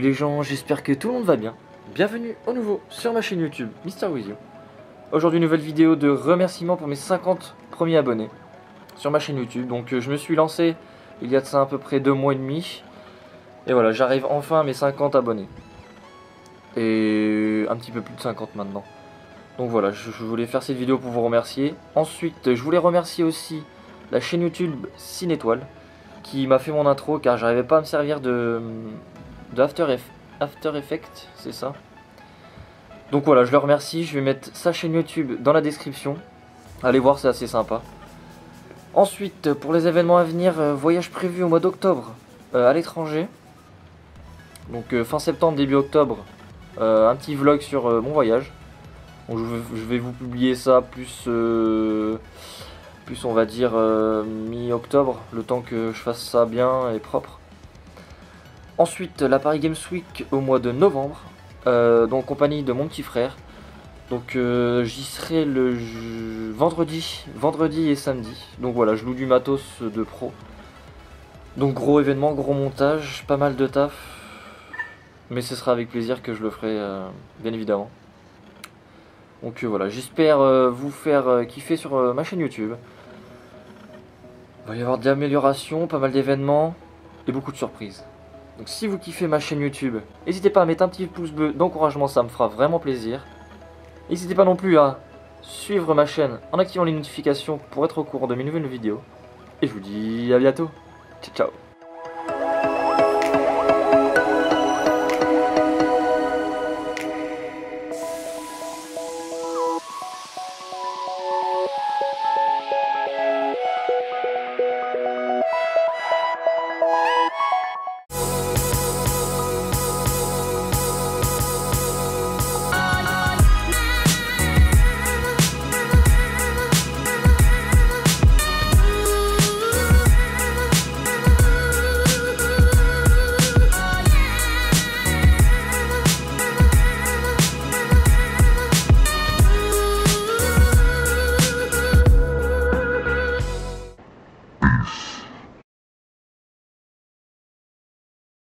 Les gens, j'espère que tout le monde va bien. Bienvenue au nouveau sur ma chaîne YouTube Mister Wizio. Aujourd'hui nouvelle vidéo de remerciement pour mes 50 premiers abonnés sur ma chaîne YouTube. Donc euh, je me suis lancé il y a de ça à peu près deux mois et demi. Et voilà, j'arrive enfin à mes 50 abonnés. Et un petit peu plus de 50 maintenant. Donc voilà, je, voulais faire cette vidéo pour vous remercier. Ensuite, je voulais remercier aussi la chaîne YouTube Cine Étoile qui m'a fait mon intro car j'arrivais pas à me servir de, de After, Effects, c'est ça. Donc voilà, je le remercie, je vais mettre sa chaîne YouTube dans la description. Allez voir, c'est assez sympa. Ensuite, pour les événements à venir, euh, voyage prévu au mois d'octobre euh, à l'étranger. Donc euh, fin septembre, début octobre, un petit vlog sur mon voyage. je, vais vous publier ça plus, plus on va dire mi-octobre, le temps que je fasse ça bien et propre. Ensuite, la Paris Games Week au mois de novembre, donc en compagnie de mon petit frère. Donc euh, j'y serai le vendredi, vendredi et samedi. Donc voilà, je loue du matos de pro. Donc gros événement, gros montage, pas mal de taf. Mais ce sera avec plaisir que je le ferai, euh, bien évidemment. Donc euh, voilà, j'espère vous faire kiffer sur ma chaîne YouTube. Il va y avoir des améliorations, pas mal d'événements et beaucoup de surprises. Donc si vous kiffez ma chaîne YouTube, n'hésitez pas à mettre un petit pouce bleu d'encouragement, ça me fera vraiment plaisir. N'hésitez pas non plus à suivre ma chaîne en activant les notifications pour être au courant de mes nouvelles vidéos. Et je vous dis à bientôt. Ciao ciao